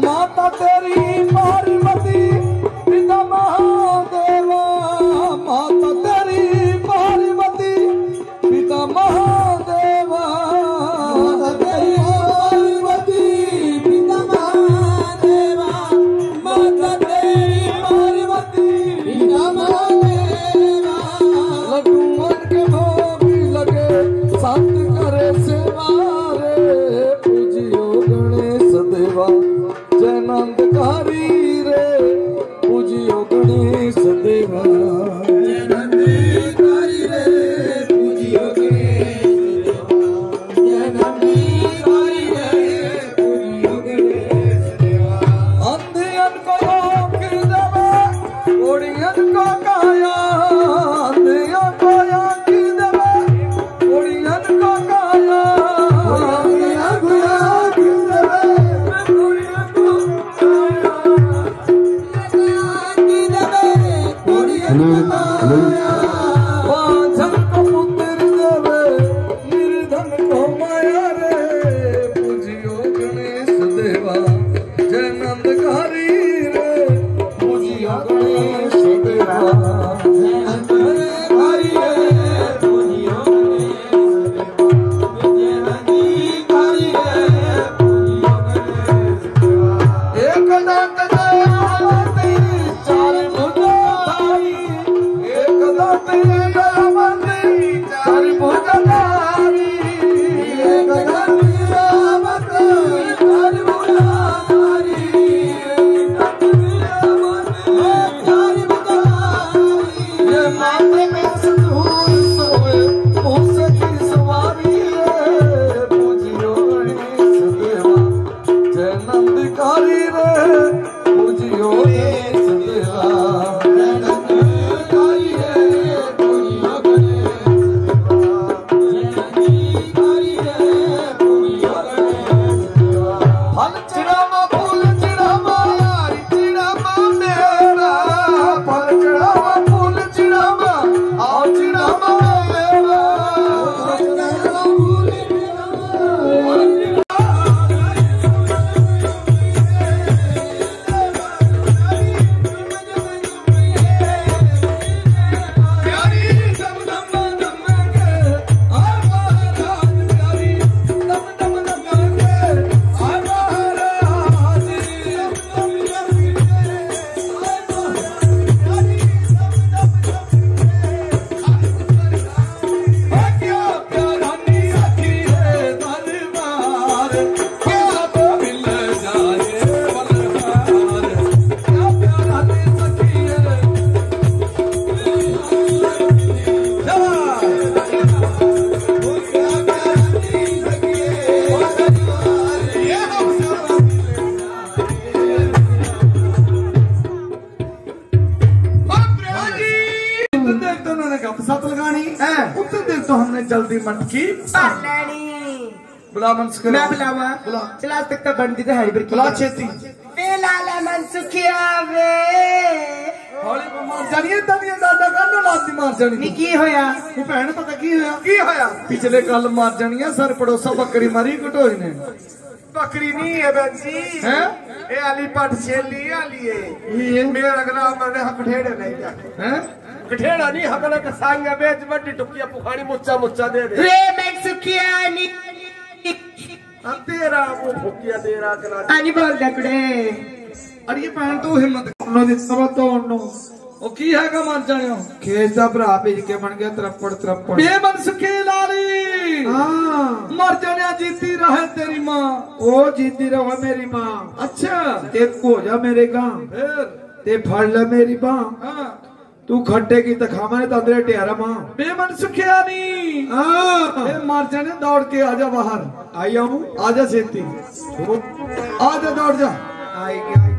ماتا تیری پاری متی پتمہ دیوا ماتا تیری پاری متی پتمہ دیوا پتم پاروتی پینا مرک لگے Thank you. اتنے دن تو ہم نے جلدی من کی۔ بلا منس کرو۔ میں بلاوا۔ چلا تک کا بندی تو ہے بلا چھتی۔ ویلا لے منس وے۔ مار جانی پچھلے کل مار جانیے سر پڑوسا بکری ماری کٹوئے نے۔ بکری نہیں ہے بچی اے علی پٹ چھیلی علی ہے میرا رگلا نے حق ڈھیڑے نہیں کیا گٹھیڑا نہیں حق نہ کسائیں بیچ بڑی ٹکیا پخانی مچا مچا دے دے رے میں سکیا نی تیرا وہ پھکیا تیرا کلا آنی بول دے کڑے اڑیے پہن تو ہمت کرنو دی سب تو انو او کی ہے گا مان جانیو کھیس دا برا پیج کے من گیا ترپڑ ترپڑ بے من سکی لالی مر جنیا جیتی رہے تیری ماں او جیتی رہے میری ماں اچھا تے جا میرے گاں تے پھڑ لے میری ماں تو کھٹے کی تکھاما نے تندرے ٹیارا ماں بے من سکھیا نہیں اے جانے دوڑ کے آجا باہر آئی آؤں آجا سیتی آجا دوڑ جا آئی گیا